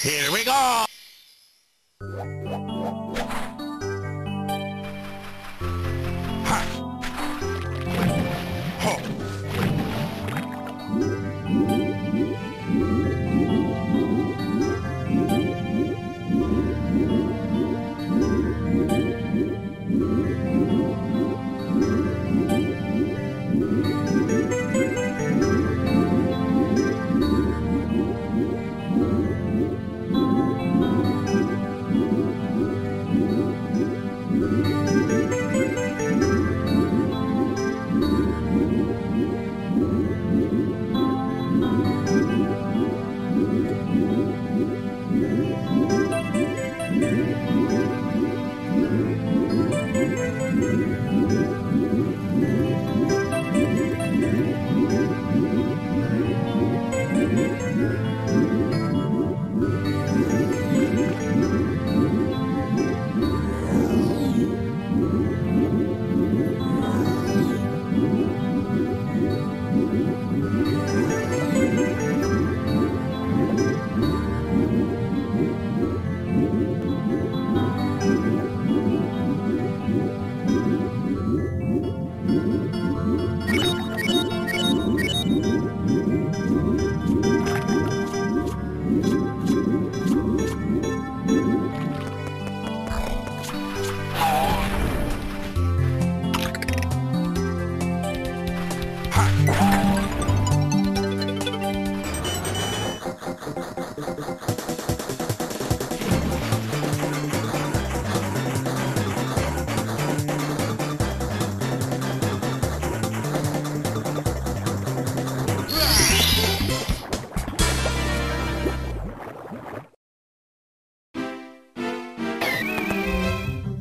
Here we go! 人。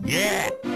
Yeah!